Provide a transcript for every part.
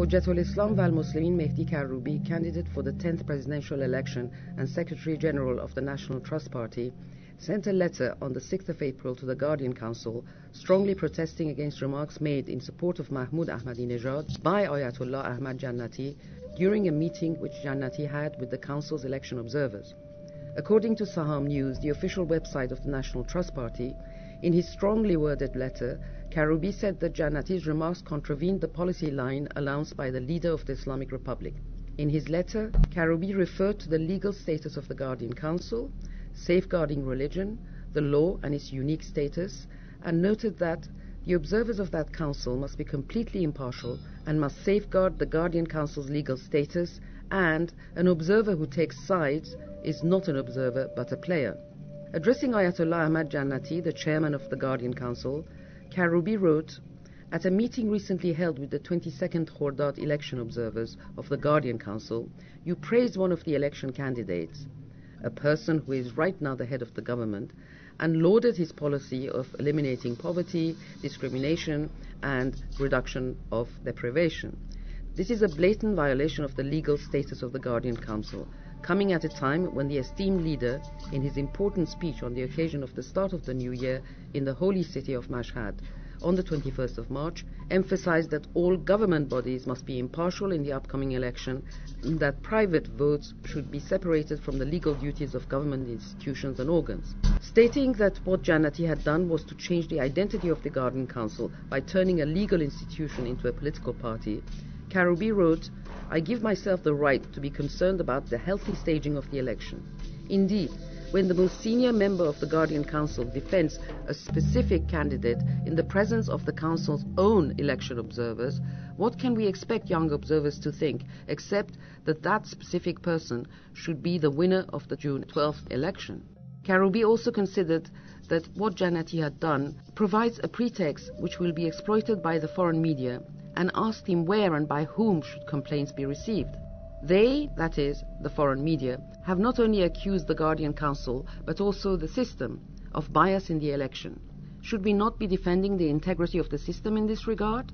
Hujjatul Islam wal Muslimin Mehdi Karoubi, candidate for the 10th presidential election and Secretary General of the National Trust Party, sent a letter on the 6th of April to the Guardian Council strongly protesting against remarks made in support of Mahmoud Ahmadinejad by Ayatollah Ahmad Jannati during a meeting which Jannati had with the Council's election observers. According to Saham News, the official website of the National Trust Party, in his strongly worded letter, Karoubi said that Jannati's remarks contravened the policy line announced by the leader of the Islamic Republic. In his letter, Karoubi referred to the legal status of the Guardian Council, safeguarding religion, the law and its unique status, and noted that the observers of that council must be completely impartial and must safeguard the Guardian Council's legal status, and an observer who takes sides is not an observer but a player. Addressing Ayatollah Ahmad Jannati, the chairman of the Guardian Council, Karoubi wrote, at a meeting recently held with the 22nd Khordad election observers of the Guardian Council, you praised one of the election candidates a person who is right now the head of the government, and lauded his policy of eliminating poverty, discrimination, and reduction of deprivation. This is a blatant violation of the legal status of the Guardian Council, coming at a time when the esteemed leader, in his important speech on the occasion of the start of the new year in the holy city of Mashhad, on the 21st of March, emphasized that all government bodies must be impartial in the upcoming election, and that private votes should be separated from the legal duties of government institutions and organs. Stating that what Jannati had done was to change the identity of the Guardian Council by turning a legal institution into a political party, Karoubi wrote, I give myself the right to be concerned about the healthy staging of the election. Indeed, when the most senior member of the Guardian Council defends a specific candidate in the presence of the Council's own election observers, what can we expect young observers to think except that that specific person should be the winner of the June 12th election? Karoubi also considered that what Jannati had done provides a pretext which will be exploited by the foreign media and asked him where and by whom should complaints be received. They, that is, the foreign media, have not only accused the Guardian Council, but also the system of bias in the election. Should we not be defending the integrity of the system in this regard?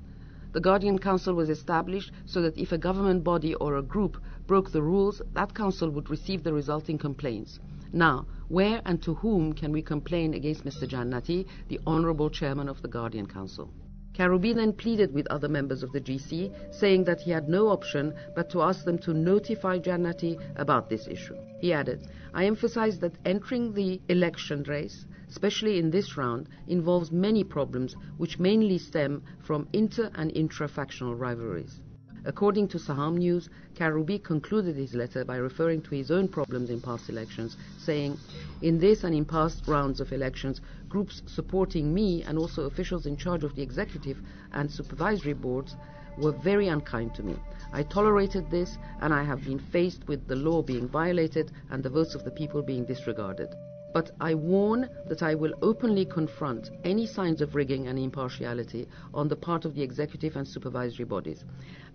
The Guardian Council was established so that if a government body or a group broke the rules, that council would receive the resulting complaints. Now, where and to whom can we complain against Mr. Jannati, the honorable chairman of the Guardian Council? Karoubi then pleaded with other members of the GC, saying that he had no option but to ask them to notify Jannati about this issue. He added, I emphasize that entering the election race, especially in this round, involves many problems which mainly stem from inter and intra-factional rivalries. According to Saham News, Karoubi concluded his letter by referring to his own problems in past elections, saying, In this and in past rounds of elections, groups supporting me and also officials in charge of the executive and supervisory boards were very unkind to me. I tolerated this and I have been faced with the law being violated and the votes of the people being disregarded but I warn that I will openly confront any signs of rigging and impartiality on the part of the executive and supervisory bodies.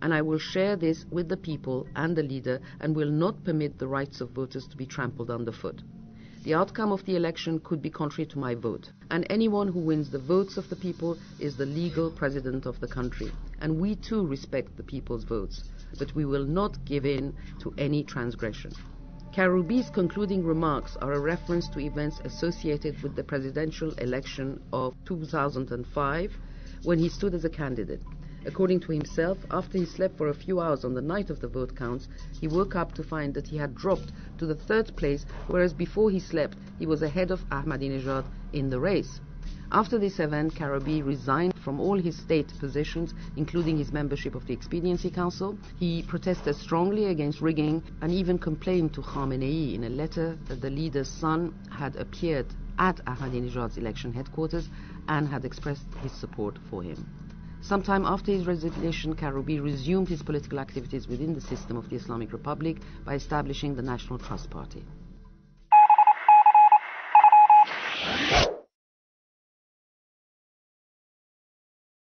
And I will share this with the people and the leader and will not permit the rights of voters to be trampled underfoot. The outcome of the election could be contrary to my vote, and anyone who wins the votes of the people is the legal president of the country. And we too respect the people's votes, but we will not give in to any transgression. Karoubi's concluding remarks are a reference to events associated with the presidential election of 2005 when he stood as a candidate. According to himself, after he slept for a few hours on the night of the vote counts, he woke up to find that he had dropped to the third place, whereas before he slept, he was ahead of Ahmadinejad in the race. After this event, Karoubi resigned from all his state positions, including his membership of the Expediency Council. He protested strongly against rigging and even complained to Khamenei in a letter that the leader's son had appeared at Ahmadinejad's election headquarters and had expressed his support for him. Sometime after his resignation, Karoubi resumed his political activities within the system of the Islamic Republic by establishing the National Trust Party.